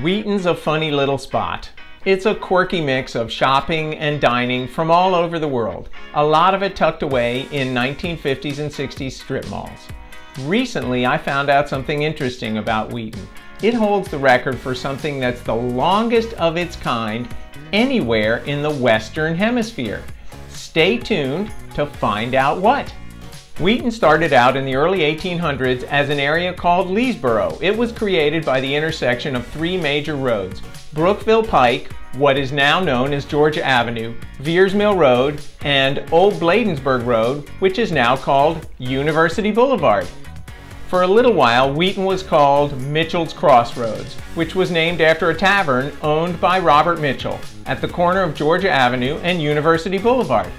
Wheaton's a funny little spot. It's a quirky mix of shopping and dining from all over the world, a lot of it tucked away in 1950s and 60s strip malls. Recently, I found out something interesting about Wheaton. It holds the record for something that's the longest of its kind anywhere in the Western Hemisphere. Stay tuned to find out what. Wheaton started out in the early 1800s as an area called Leesboro. It was created by the intersection of three major roads, Brookville Pike, what is now known as Georgia Avenue, Veirs Mill Road, and Old Bladensburg Road, which is now called University Boulevard. For a little while, Wheaton was called Mitchell's Crossroads, which was named after a tavern owned by Robert Mitchell at the corner of Georgia Avenue and University Boulevard.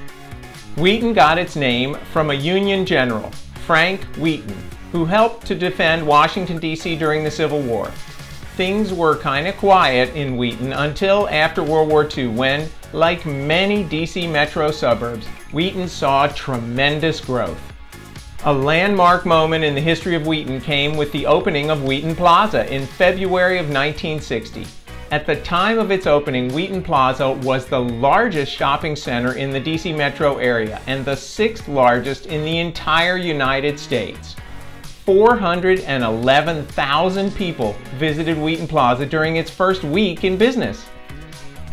Wheaton got its name from a Union general, Frank Wheaton, who helped to defend Washington, D.C. during the Civil War. Things were kind of quiet in Wheaton until after World War II when, like many D.C. metro suburbs, Wheaton saw tremendous growth. A landmark moment in the history of Wheaton came with the opening of Wheaton Plaza in February of 1960. At the time of its opening, Wheaton Plaza was the largest shopping center in the DC metro area and the sixth largest in the entire United States. 411,000 people visited Wheaton Plaza during its first week in business.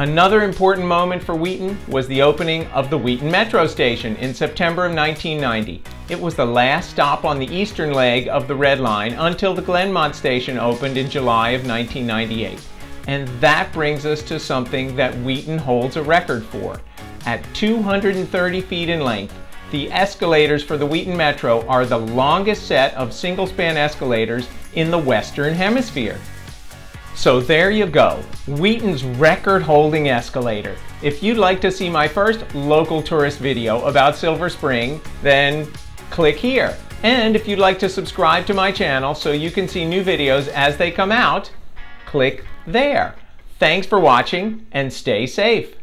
Another important moment for Wheaton was the opening of the Wheaton Metro Station in September of 1990. It was the last stop on the eastern leg of the Red Line until the Glenmont Station opened in July of 1998. And that brings us to something that Wheaton holds a record for. At 230 feet in length, the escalators for the Wheaton Metro are the longest set of single span escalators in the Western Hemisphere. So there you go, Wheaton's record holding escalator. If you'd like to see my first local tourist video about Silver Spring, then click here. And if you'd like to subscribe to my channel so you can see new videos as they come out, click there. Thanks for watching and stay safe.